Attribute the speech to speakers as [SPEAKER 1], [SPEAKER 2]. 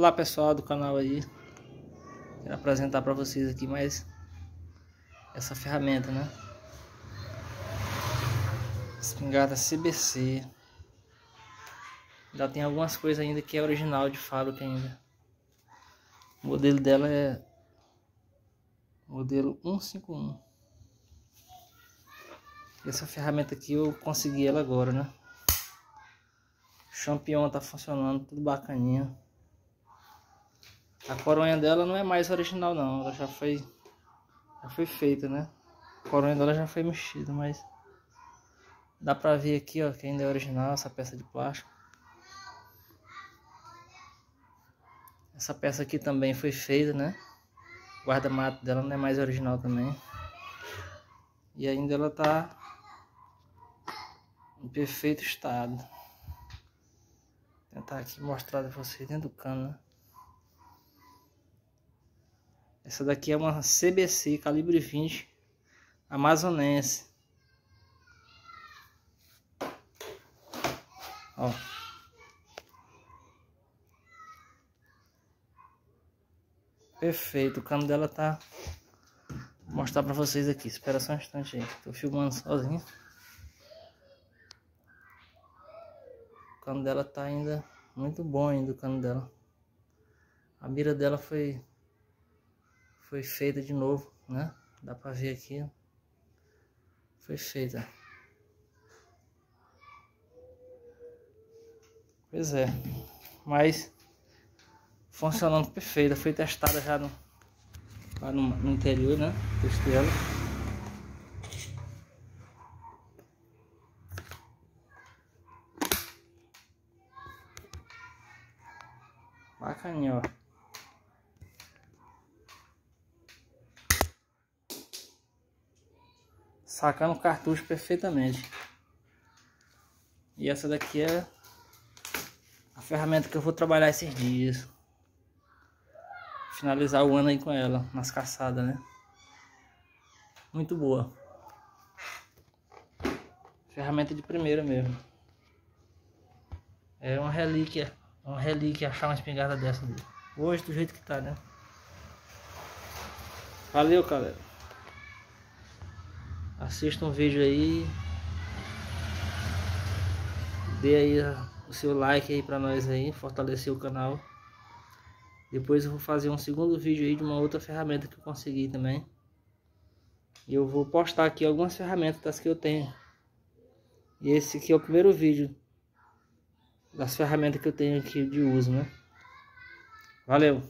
[SPEAKER 1] Olá pessoal do canal aí. Quero apresentar para vocês aqui mais Essa ferramenta né? Espingarda CBC Ainda tem algumas coisas ainda que é original de fábrica ainda. O modelo dela é Modelo 151 Essa ferramenta aqui eu consegui ela agora né? O Champion tá funcionando, tudo bacaninha a coronha dela não é mais original não, ela já foi já foi feita, né? A coronha dela já foi mexida, mas dá pra ver aqui, ó, que ainda é original essa peça de plástico. Essa peça aqui também foi feita, né? O guarda-mato dela não é mais original também. E ainda ela tá em perfeito estado. Vou tentar aqui mostrar pra vocês dentro do cano, né? Essa daqui é uma CBC calibre 20 amazonense. Ó. Perfeito, o cano dela tá Vou mostrar pra vocês aqui. Espera só um instante aí. Tô filmando sozinho. O cano dela tá ainda muito bom ainda o cano dela. A mira dela foi foi feita de novo, né? Dá pra ver aqui, Foi feita. Pois é. Mas funcionando perfeita. Foi testada já no, lá no, no interior, né? Testei ela. Bacaninha, ó. Sacando o cartucho perfeitamente. E essa daqui é a ferramenta que eu vou trabalhar esses dias. Finalizar o ano aí com ela, nas caçadas, né? Muito boa. Ferramenta de primeira mesmo. É uma relíquia. Uma relíquia achar uma espingarda dessa. Hoje do jeito que tá, né? Valeu, galera assista um vídeo aí. Dê aí o seu like aí para nós aí fortalecer o canal. Depois eu vou fazer um segundo vídeo aí de uma outra ferramenta que eu consegui também. E eu vou postar aqui algumas ferramentas das que eu tenho. E esse aqui é o primeiro vídeo das ferramentas que eu tenho aqui de uso né? Valeu